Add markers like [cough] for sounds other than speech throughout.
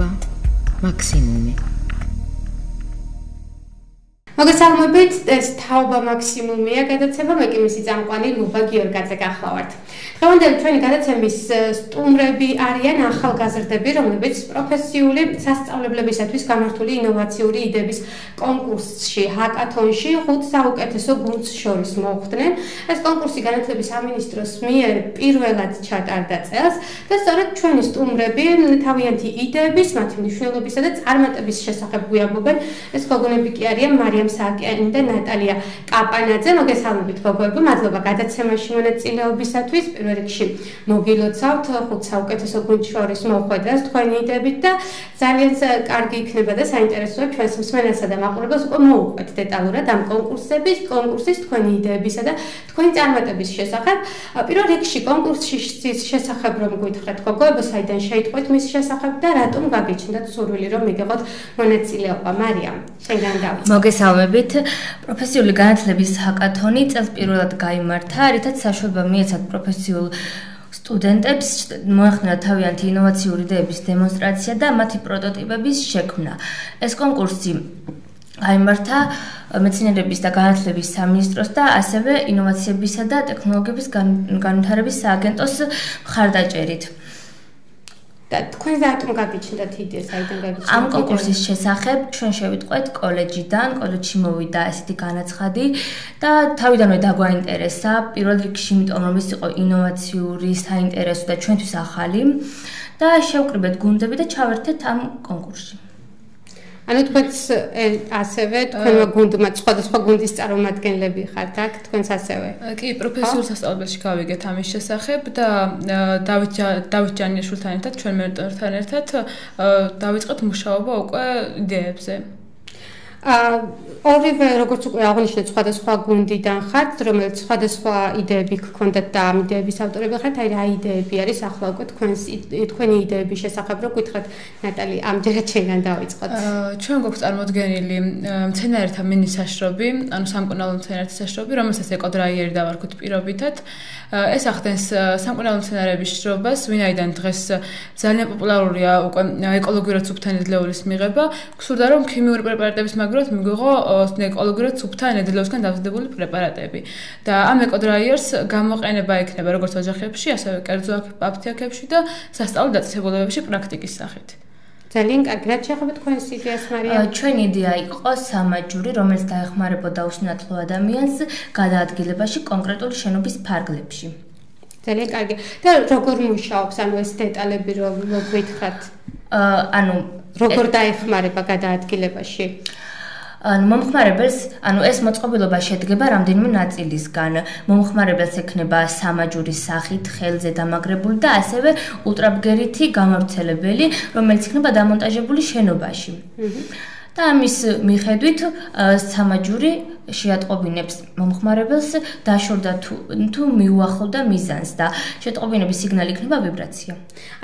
თაობა მაქსიმუმი მოგესალმებით ეს თაობა მაქსიმუმია გადაცემა მე კი მისი წამყვანი ლუბა გიორგაძე გახლავართ დღევანდელი ჩვენი გადაცემის სტუმრები არიან ახალგაზრდები, რომლებიც პროფესიული სასწავლებლებისათვის გამართული ინოვაციური იდეების კონკურსში, ჰაკათონში ხუთ საუკეთესო გუნდს შორის მოხვდნენ. ეს კონკურსი განათლების სამინისტროს მიერ პირველად ჩატარდა წელს და სწორედ ჩვენი სტუმრები თავიანთი იდეების, მათი მნიშვნელობისა და წარმატების შესახებ გვიამბობენ. ეს გოგონები კი არიან მარიამ სააკიანი და ნატალია კაპანაძე. მოგესალმებით გოგოებო, მადლობა გადაცემაში მონაწილეობისათვის. პირველ რიგში მოგილოცავთ ხუთ საუკეთესო გუნდს შორის მოხვედრას თქვენი იდეებით და ძალიან კარგი იქნება და საინტერესოა ჩვენს მსმენელსა და მაყურებელს უკვე მოუყვეთ დეტალურად ამ კონკურსების, კონკურსის თქვენი იდეებისა და თქვენი წარმატების შესახებ. პირველ რიგში კონკურსის შესახებ რომ გითხრათ გოგოებო, საიდან შეიტყვეთ მის შესახებ და რატომ გაგიჩნდათ სურვილი რომ მიგიღოთ მონაწილეობა მარიამ? შენგან დავიწყოთ. მოგესალმებით. პროფესიული განათლების ჰაკათონი წელს პირველად გამართა, რითაც საშუალება მიეცათ პროფესიულ სტუდენტებს მოახდინა თავიანთი ინოვაციური იდეების დემონსტრაცია და მათი პროტოტიპების შექმნა. ეს კონკურსი აიმართა მეცნიერების და განათლების სამინისტროს და ასევე ინოვაციებისა და ტექნოლოგიების განვითარების სააგენტოს მხარდაჭერით. და თქვენ რატომ გაგიჩნდათ იდეა საიდან გაგიჩნდათ ამ კონკურსის შესახებ ჩვენ შევიტყვეთ კოლეჯიდან კოლეჯში მოვიდა ესეთი განაცხადი და თავიდანვე დაგვაინტერესა. პირველ რიგში იმიტომ რომ ის იყო ინოვაციური საინტერესო და ჩვენთვის ახალი. და შევკრიბეთ გუნდები და ჩავერთეთ ამ კონკურსში ანუ თქვენც ასევე თქვენმა გუნდმა სხვადასხვა გუნდის წარმომადგენლები ხართ აქ თქვენც ასევე. კი პროფესიულ სასწავლებელში გავიგეთ ამის შესახებ და დავით დავით ჯანიშვილთან ერთად ჩვენ მერტორთან ერთად დავიწყეთ მუშაობა უკვე იდეებზე ორივე როგორც უკვე აღნიშნეთ სხვადასხვა გუნდიდან ხართ, რომელიც სხვადასხვა იდეები გქონდათ და ამ იდეების ავტორები ხართ, აი რა იდეები არის ახლა უკვე თქვენს თქვენი იდეების შესახებ რო გითხრათ, ნატალი, ამჯერად შენგან დავიწყოთ. ჩვენ გვაქვს წარმოდგენილი მცენარეთა მინის საშრობი, ანუ სამკურნალო მცენარეთა საშრობი, რომელსაც ეკოდრაიერი დავარქოთ პირობითად. ეს ახდენს სამკურნალო მცენარეების შრობას, ვინაიდან დღეს ძალიან პოპულარულია უკვე ეკოლოგიურად სუბთანედლეულის მიღება. გსურდა რომ ქიმიური პრეპარატების მაგრად მიგვიღო ეკოლოგიურად სუფთა ნედლეულისგან დამზადებული პრეპარატები და ამ ეკოდრაიერს გამოყენება ექნება როგორც ოჯახებში, ასევე კერძო აფთიაქებში და სასწავლო დაწესებულებებში პრაქტიკის სახით. ძალიან კარგი. რა შეეხება თქვენს იდეას, მარია? ჩვენი იდეა იყო სამაჯური, რომელიც დაეხმარებოდა უსინათლო ადამიანს გადაადგილებაში კონკრეტული შენობის ფარგლებში. ძალიან კარგი. და როგორ მუშაობს ანუ ეს დეტალები რომ გვითხრათ? ანუ როგორ დაეხმარება გადაადგილებაში? ანუ მომხმარებელს, ანუ ეს მოწყობილობა შედგება რამდენიმე ნაწილისგან. მომხმარებელს ექნება სამაჯურის სახით ხელზე დამაგრებული და ასევე ულტრაბგერითი გამავრცელებელი, რომელიც იქნება დამონტაჟებული შენობაში. და ამის მიხედვით სამაჯური შეატყობინებს მომხმარებელს დაშორდა თუ თუ მიუახლოვდა მიზანს და შეტყობინების სიგნალი იქნება ვიბრაცია.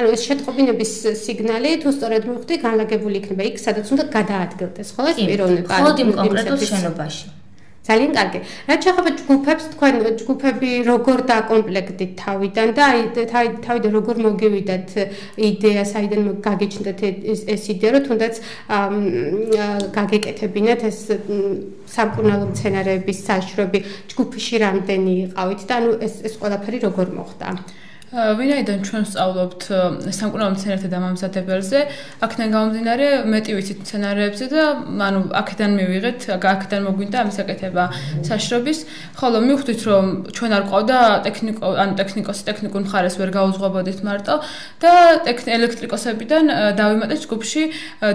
ანუ ეს შეტყობინების სიგნალი თუ სწორედ მივხვდი, განლაგებული იქნება იქ, სადაც უნდა გადაადგილდეს, ხო ეს პიროვნება? ხო, იმ კონკრეტულ შენობაში. ძალიან კარგი. რაც შეეხება ჯგუფებს, თქვენ ჯგუფები როგორ დაკომპლექტით თავიდან და აი თავიდან როგორ მოგივიდათ იდეა, საიდან გაგიჩნდათ ეს იდეა, რომ თუნდაც გაგეკეთებინათ ეს სამკურნალო მცენარეების საშრობი ჯგუფში რამდენი იყავით და ანუ ეს ეს ყველაფერი როგორ მოხდა? ვინაიდან ჩვენ ვსწავლობთ სამკურნალო მცენარეთა დამამზადებელზე, აქედან გამომდინარე მეტი ვიცით მცენარეებზე და ანუ აქედან მივიღეთ, აქედან მოგვინდა ამის აკეთება საშრობის, ხოლო მივხვდით რომ ჩვენ არ ყავდა ტექნიკო, ანუ ტექნიკოსი ტექნიკურ მხარეს ვერ გაუძღვებოდით მარტო და ელექტრიკოსებიდან დავიმატეთ ჯგუფში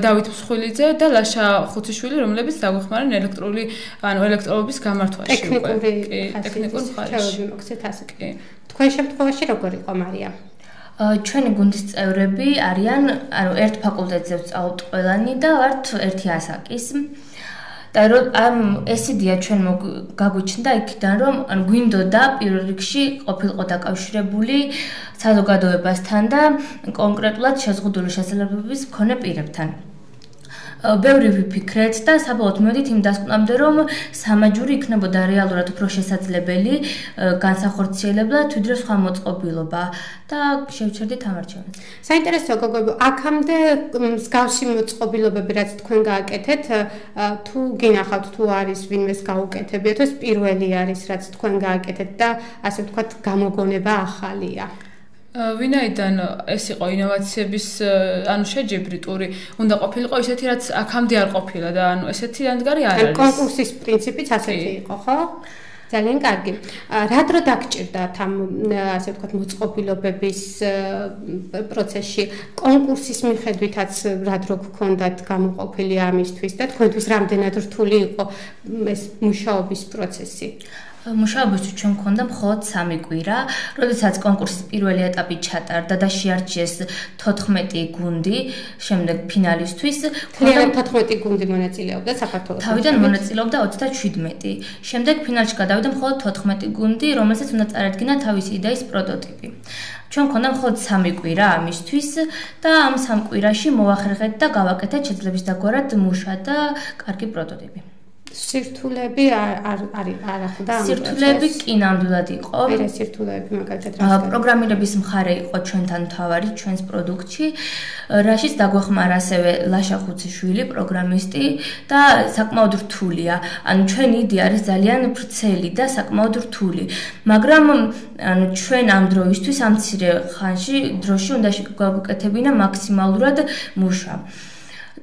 დავით მსხვილიძე და ლაშა ხუთიშვილი, რომლებიც დაგვეხმარენ ელექტრული, ანუ ელექტროობის გამართვაში კი, ტექნიკურ მხარეში. მოგცეთ ასე. კი. თქვენ შემთხვევაში როგორ იყო მარია? ჩვენი გუნდის წევრები არიან, ანუ ერთ ფაკულტეტზე ვსწავლობთ ყველანი და ვართ ერთი ასაკის. და ამ ეს იდეა ჩვენ გაგვიჩნდა იქიდან რომ ან გვინდოდა პირველ რიგში ყოფილიყო დაკავშირებული საზოგადოებასთან და კონკრეტულად შეზღუდული შესაძლებლობების მქონე პირებთან. ბევრი ვიფიქრეთ და საბოლოოდ მივედით იმ დასკვნამდე, რომ სამაჯური იქნებოდა რეალურად უფრო შესაძლებელი განსახორციელებლად, ვიდრე სხვა მოწყობილობა და შევჩერდით ამ არჩევანს. საინტერესო გოგოებო, აქამდე მსგავსი მოწყობილობები რაც თქვენ გააკეთეთ, თუ გინახავთ თუ არის ვინმეს გაუკეთებიათ, ეს პირველი არის რაც თქვენ გააკეთეთ და ასე ვთქვათ, გამოგონება ახალია. ვინაიდან ეს იყო ინოვაციების ანუ შეჯიბრი ტური უნდა ყოფილიყო ისეთი რაც აქამდე არ ყოფილა და ანუ ესეთი ანგარი არ არის. კონკურსის პრინციპიც ასეთი იყო, ხო? ძალიან კარგი. რა დრო დაგჭირდათ ამ ასე ვთქვათ მოწყობილობების პროცესში კონკურსის მიხედვითაც რა დრო გქონდათ გამოყოფილი ამისთვის და თქვენთვის რამდენად რთული იყო ეს მუშაობის პროცესი? მუშაობისთვის ჩვენ მქონდა მხოლოდ 3 კვირა, როდესაც კონკურსის პირველი ეტაპი ჩატარდა და შეარჩიეს 14 გუნდი, შემდეგ ფინალისტვის მქონდა 14 გუნდი მონაწილეობდა საქართველოს. თავიდან მონაწილეობდა 37. შემდეგ ფინალში გადავიდა მხოლოდ 14 გუნდი, რომელსაც უნდა წარადგინა თავისი იდეის პროტოტიპი. ჩვენ მქონდა მხოლოდ 3 კვირა ამისთვის და ამ 3 კვირაში მოახერხეთ და გავაკეთეთ შეძლების დაგვარად მუშა და კარგი პროტოტიპი. სირთულები არ არ არ ახდა ამ სირთულები კი ნამდვილად იყო. მე სირთულები მაგალითად რა პროგრამირების მხარე იყო ჩვენთან თავარი ჩვენს პროდუქტში. რაშიც დაგვეხმარა ასევე ლაშა ხუციშვილი, პროგრამისტი და საკმაოდ რთულია. ანუ ჩვენი იდეა არის ძალიან ფრცელი და საკმაოდ რთული. მაგრამ ანუ ჩვენ ამ დროისთვის ამ ცირე ხანში დროში უნდა გავუკეთებინა მაქსიმალურად მუშა.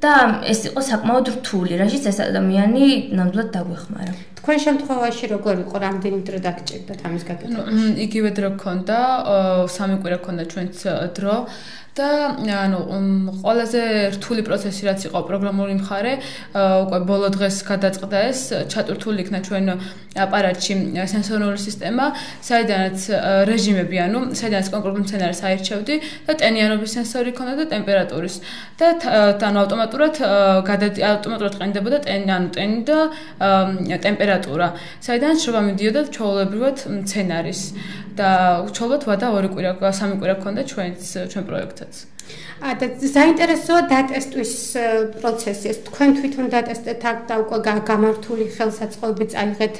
და ეს იყო საკმაოდ რთული, რაშიც ეს ადამიანი ნამდვილად დაგვეხმარა. თქვენ შემთხვევაში როგორ იყო რამდენი დრო დაგჭირდათ ამის გაკეთებაში? იგივე დრო გქონდა, სამი კვირა გქონდა ჩვენც დრო. და ანუ ყველაზე რთული პროცესი რაც იყო პროგრამული მხარე უკვე ბოლო დღეს გადაწყდა ეს ჩატურთული იქნა ჩვენ აპარატში სენსორული სისტემა საიდანაც რეჟიმები ანუ საიდანაც კონკრეტულ სცენარს აირჩევდი და ტენიანობის სენსორი ქონდა და ტემპერატურის. და ანუ ავტომატურად გადადი ავტომატურად ყენდებოდა ტენი ანუ ტენი და ტემპერატურა. საიდანაც შრომა მიდიოდა ჩაოლებრივად სცენარის და ჩაოლებრივად ვადა ორი კვირა სამი კვირა ქონდა ჩვენს ჩვენ პროექტად ა და საინტერესოა დატესტვის პროცესი. თქვენ თვითონ დატესტეთ აქ და უკვე გამართული ხელსაწყოები წაიღეთ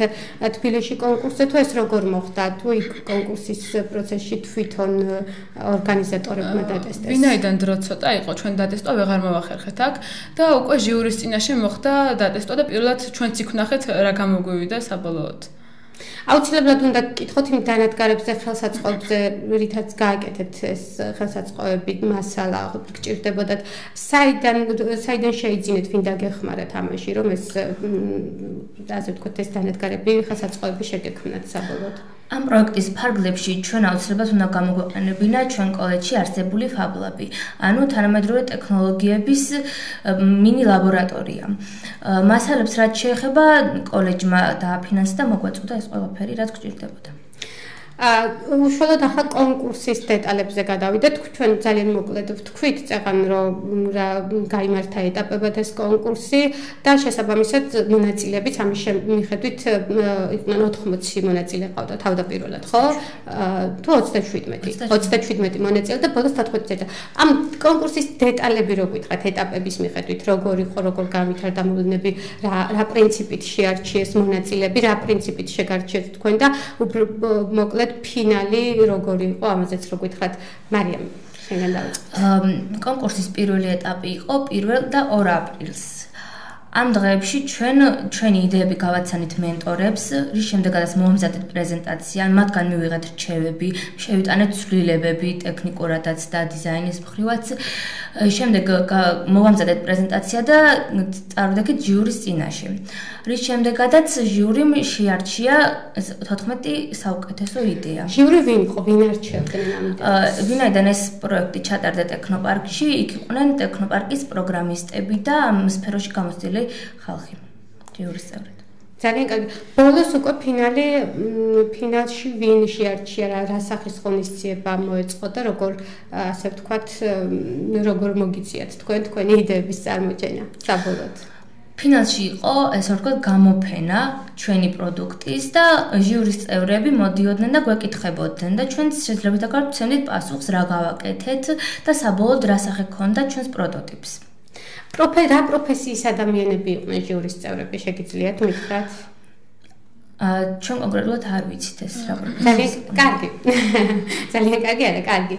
თბილისში კონკურსზე თუ ეს როგორ მოხდა? თუ იქ კონკურსის პროცესში თვითონ ორგანიზატორებმა დატესტეს? ვინაიდან დრო ცოტა იყო, ჩვენ დატესტვა ვეღარ მოვახერხეთ აქ და უკვე ჟიურის წინაშე მოხდა დატესტვა და პირველად ჩვენც იქ ვნახეთ რა გამოგვივიდა საბოლოოდ. აუცილებლად უნდა გკითხოთ იმ დანადგარებზე ხელსაწყოებზე, რითაც გააკეთეთ ეს ხელსაწყოები, მასალა გჭირდებოდათ. საიდან საიდან შეიძინეთ ვინ დაგეხმარათ ამაში, რომ ეს ასე ვთქვათ, ეს დანადგარები ხელსაწყოები შეგექმნათ საბოლოოდ? ამ პროექტის ფარგლებში ჩვენ აუცილებლად უნდა გამოგვეყენებინა ჩვენ კოლეჯში არსებული ფაბლები, ანუ თანამედროვე ტექნოლოგიების მინი ლაბორატორია. მასალებს რაც შეეხება კოლეჯმა დააფინანსა და მოგვაწყვეტა ეს ყველაფერი, რაც გჭირდებოდა. უშუალოდ ახლა კონკურსის დეტალებზე გადავიდეთ. ჩვენ ძალიან მოკლედ ვთქვით წეგან რომ რა გამართა ეტაპებად ეს კონკურსი და შესაბამისად მონაწილეებიც ამის მიხედვით იყვნენ 80 მონაწილე ყავდა თავდაპირველად, ხო? თუ 27 27 მონაწილე და ბოლოს 14 და ამ კონკურსის დეტალები რო გითხრათ ეტაპების მიხედვით, როგორ იყო, როგორ გამithარდა მოვლენები, რა რა პრინციპით შეარჩიეს მონაწილეები, რა პრინციპით შეგარჩიეთ თქვენ და მოკლედ ზოგადად ფინალი როგორი იყო? ამაზეც რო გითხრათ მარიამ შენგან დავიწყო კონკურსის პირველი ეტაპი იყო 1 და 2 აპრილს. ამ დღეებში ჩვენ ჩვენი იდეები გავაცანით მენტორებს, რის შემდეგაც მომზადეთ პრეზენტაცია, მათგან მივიღეთ რჩევები, შევიტანეთ ცვლილებები ტექნიკურადაც და დიზაინის მხრივაც. შემდეგ მოვამზადეთ პრეზენტაცია და წარვდექით ჟიურის წინაშე. რის შემდეგაც ჟიურიმ შეარჩია 14 საუკეთესო იდეა. ჟიური ვინ იყო? ვინ არჩევდნენ ამ იდეას? ვინაიდან ეს პროექტი ჩატარდა ტექნოპარკში, იქ იყვნენ ტექნოპარკის პროგრამისტები და ამ სფეროში გამოცდილი ხალხი. ჟიურის წევრები. ძალიან კარგი. ბოლოს უკვე ფინალი ფინალში ვინ შეარჩია რა რა სახის ღონისძიება მოეწყო და როგორ ასე ვთქვათ როგორ მოგიწიათ თქვენ თქვენი იდეების წარმოჩენა საბოლოოდ. ფინალში იყო ესე ვთქვათ გამოფენა ჩვენი პროდუქტის და ჟიურის წევრები მოდიოდნენ და გვეკითხებოდნენ და ჩვენ შეიძლება დაგარჩენით პასუხს რა გავაკეთეთ და საბოლოოდ რა სახე ქონდა ჩვენს პროტოტიპს. პროფე რა პროფესიის ადამიანები იყვნენ ჟიურის წევრები შეგიძლიათ მითხრათ? ა ჩვენ კონკრეტულად არ ვიცით ეს რა ძალიან კარგი. [laughs] ძალიან კარგი არა კარგი.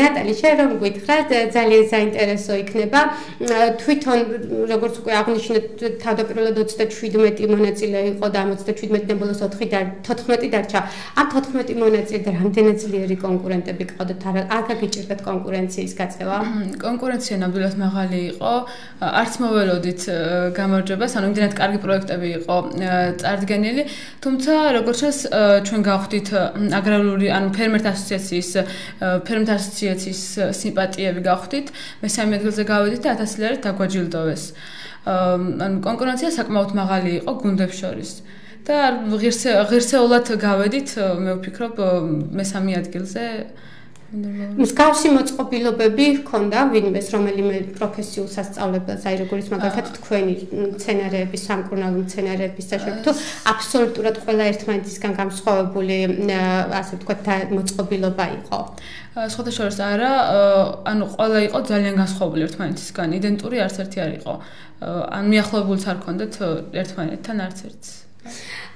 ნატალი შენ რომ გითხრა ძალიან საინტერესო იქნება. თვითონ როგორც უკვე აღნიშნეთ თავდაპირველად 37 მონაწილე იყო და 37-დან ბოლოს 4 და 14 დარჩა. ამ 14 მონაწილე რამდენად ძლიერი კონკურენტები გყავდათ არა არ გაგიჭირდათ კონკურენციის გაწევა? კონკურენცია ნამდვილად მაღალი იყო. არც მოველოდით გამარჯვებას ანუ იმდენად კარგი პროექტები იყო წარდგენილი თუმცა როგორც ჩანს ჩვენ გავხდით აგრარული ანუ ფერმერთა ასოციაციის ფერმერთა ასოციაციის სიმპათიები გავხდით მესამე ადგილზე გავედით და 1000 ლარი დაგვაჯილდოვეს ანუ კონკურენცია საკმაოდ მაღალი იყო გუნდებს შორის. და ღირსე ღირსეულად გავედით მე ვფიქრობ მესამე ადგილზე მსგავსი მოწყობილობები ჰქონდა ვინმეს რომელიმე პროფესიულ სასწავლებელს, აი როგორც მაგალითად თქვენი სცენარეების, სამკურნალო სცენარეების საშუალებით, აბსოლუტურად ყველა ერთმანეთისგან განსხვავებული, ასე ვთქვათ, მოწყობილობა იყო. სხვადასხვა არა, ანუ ყველა იყო ძალიან განსხვავებული ერთმანეთისგან, იდენტური არც ერთი არ იყო. ან მიახლოებულც არ ქონდათ ერთმანეთთან არც ერთს.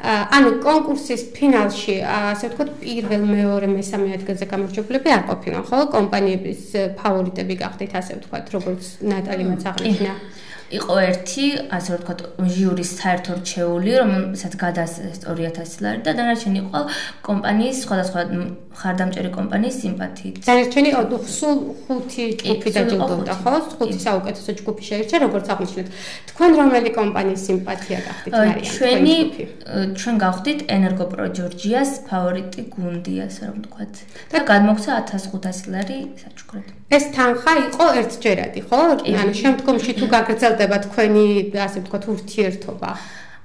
ანუ კონკურსის ფინალში, ასე ვთქვათ, პირველ, მეორე, მესამე ადგილზე გამარჯვებულები არ ყოფილან, ხო? კომპანიების ფავორიტები გახდით, ასე ვთქვათ, როგორც ნატალი მას აღნიშნა. იყო ერთი, ასე ვთქვათ, ჟიურის საერთო რჩეული, რომელსაც გადაასწრეს 2000 ლარი და დანარჩენი იყო კომპანიის სხვადასხვა ხარდამჭერი კომპანიის სიმპათიით. დანარჩენი სულ ხუთი ჯგუფი დაჯილდოვდა, ხო? ხუთი საუკეთესო ჯგუფი შეირჩა, როგორც აღნიშნეთ. თქვენ რომელი კომპანიის სიმპათია გახდით, მარია? ჩვენი ჩვენ გავხდით ენერგოპრო ჯორჯიას ფავორიტი გუნდი, ასე რომ ვთქვათ. და გადმოგცა 1500 ლარი საჩუქრად. ეს თანხა იყო ერთჯერადი, ხო? ანუ შემდგომში თუ გაგრძელდება თქვენი, ასე ვთქვათ, ურთიერთობა.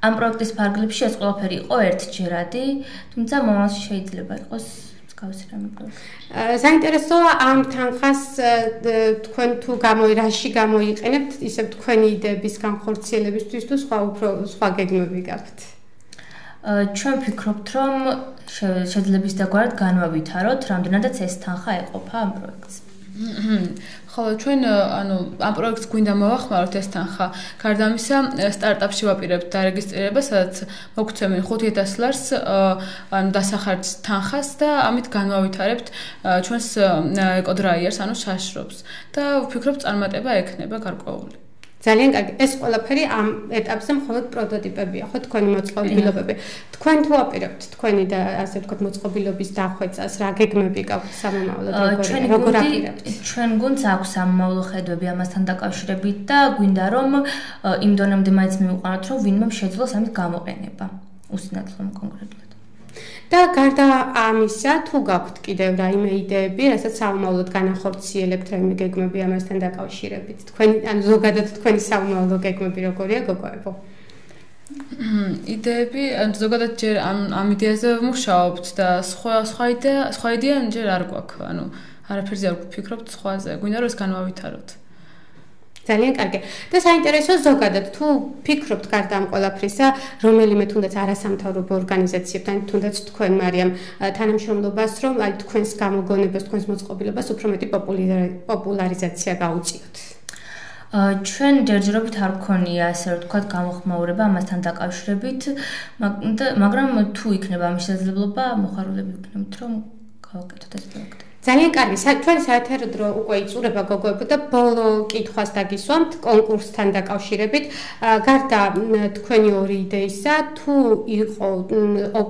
ამ პროექტის ფარგლებში ეს ყველაფერი იყო ერთჯერადი, თუმცა მომავალში შეიძლება იყოს მსგავსი რამე პროექტი. საინტერესოა ამ თანხას თქვენ თუ გამოირაში გამოიყენებთ, ისე თქვენი იდეების განხორციელებისთვის თუ სხვა უფრო სხვა გეგმები გაქვთ? ჩვენ ვფიქრობთ, რომ შეძლებს დაგვარად განვავითაროთ, რამდენადაც ეს თანხა ეყოფა ამ პროექტს. ხოლო ჩვენ ანუ ამ პროექტს გვინდა მოვახმაროთ ეს თანხა. გარდა ამისა, სტარტაპში ვაპირებთ დარეგისტრირებას, სადაც მოგცემენ 5000 ლარს ანუ დასახარჯ თანხას და ამით განვავითარებთ ჩვენს ეკოდრაიერს, ანუ შაშრობს და ვფიქრობ წარმატება ექნება გარკვეული. ძალიან კარგი. ეს ყველაფერი ამ ეტაპზე მხოლოდ პროტოტიპებია, ხო, თქვენი მოწყობილობები. თქვენ თუ აპირებთ თქვენი და ასე ვთქვათ მოწყობილობის დახვეწას, რა გეგმები გაქვთ სამომავლოდ როგორ როგორ აპირებთ? ჩვენ გუნდს აქვს სამომავლო ხედვები ამასთან დაკავშირებით და გვინდა რომ იმ დონემდე მაინც მივუყაროთ, რომ ვინმე შეძლოს ამის გამოყენება. უსინათლო კონკრეტულად. და გარდა ამისა, თუ გაქვთ კიდევ რაიმე იდეები, რასაც სამომავლოდ განახორციელებთ რაიმე გეგმები ამასთან დაკავშირებით, თქვენ ან ზოგადად თქვენი სამომავლო გეგმები როგორია გოგოებო? იდეები, ან ზოგადად ჯერ ამ ამ იდეაზე ვმუშაობთ და სხვა სხვა იდეა, სხვა იდეა ჯერ არ გვაქვს, ანუ არაფერზე არ ვფიქრობთ სხვაზე, გვინდა რომ ეს განვავითაროთ. ძალიან კარგი. და საინტერესო ზოგადად თუ ფიქრობთ გარდა ამ ყველაფრისა, რომელიმე თუნდაც არასამთავრობო ორგანიზაციებთან, თუნდაც თქვენ მარიამ თანამშრომლობას, რომ აი თქვენს გამოგონებას, თქვენს მოწყობილობას უფრო მეტი პოპულარიზაცია გაუწიოთ. ჩვენ ჯერჯერობით არ გქონია ასე ვთქვათ გამოხმაურება ამასთან დაკავშირებით, მაგრამ თუ იქნება ამის შესაძლებლობა, მოხარულები ვიქნებით, რომ გავაკეთოთ ეს პროექტი. ძალიან კარგი. ჩვენ საერთოდ დრო უკვე იწურება გოგოებო და ბოლო კითხვას დაგისვამთ კონკურსთან დაკავშირებით. გარდა თქვენი ორი იდეისა, თუ იყო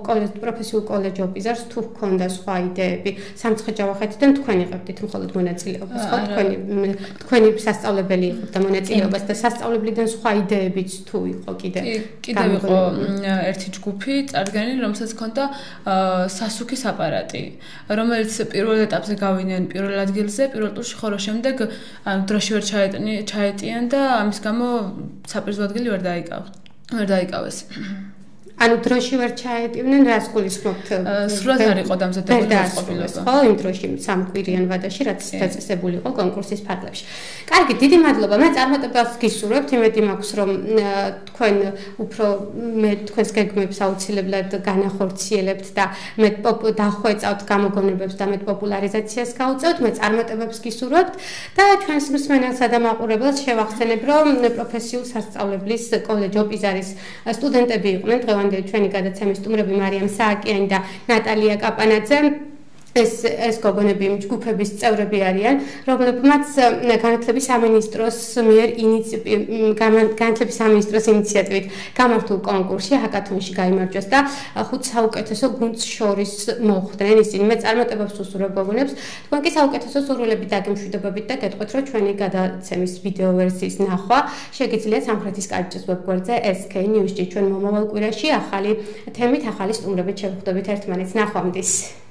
კოლეჯ პროფესიულ კოლეჯობიზარს თუ ჰქონდა სხვა იდეები, სამცხე-ჯავახეთიდან თქვენ იღებდით მხოლოდ მონაწილეობას, ხო? თქვენი თქვენი სასწავლებელი იყო და მონაწილეობას და სასწავლებლიდან სხვა იდეებიც თუ იყო კიდე. კიდე იყო ერთი ჯგუფი, წარდგენილი, რომელსაც ჰქონდა სასუქის აპარატი, რომელიც პირველ ეტაპ ეტაპზე გავიდნენ პირველ ადგილზე, პირველ ტურში, ხოლო შემდეგ ანუ დროში ვერ ჩაეტნი, ჩაეტიან და ამის გამო საპირისპირო ადგილი ვერ დაიკავ. ვერ დაიკავეს. ანუ დროში ვერ ჩაეტივნენ რას გულისხმობთ? სრულად არ იყო დამზადებული მოწყობილობა. ხო, იმ დროში სამკვირიან ვადაში, რაც დაწესებული იყო კონკურსის ფარგლებში. კარგი, დიდი მადლობა. მე წარმატებას გისურვებთ, იმედი მაქვს, რომ თქვენ უფრო მე თქვენს გეგმებს აუცილებლად განახორციელებთ და მე დახვეწავთ გამოგონებებს და მე პოპულარიზაციას გაუწევთ. მე წარმატებებს გისურვებთ და ჩვენს მსმენელსა და მაყურებელს შევახსენებ, რომ პროფესიულ სასწავლებლის კოლეჯ ოპიზარის სტუდენტები იყვნენ დღევანდელი ჩვენი გადაცემის სტუმრები მარიამ სააკიანი და ნატალია კაპანაძე. ეს ეს გოგონები ჯგუფების წევრები არიან, რომლებმაც განათლების სამინისტროს მიერ განათლების სამინისტროს ინიციატივით გამართულ კონკურსში ჰაკათონში გამარჯვეს და ხუთ საუკეთესო გუნდს შორის მოხვდნენ ისინი. მე წარმატებებს უსურვებ გოგონებს. თქვენ კი საუკეთესო სურვილებით დაგემშვიდობებით და გეტყვით, რომ ჩვენი გადაცემის ვიდეო ვერსიის ნახვა შეგიძლიათ სამხრეთის კარიბჭის ვებგვერდზე SK News-ში ჩვენ მომავალ კვირაში ახალი თემით, ახალი სტუმრებით შევხვდებით ერთმანეთს. ნახვამდის.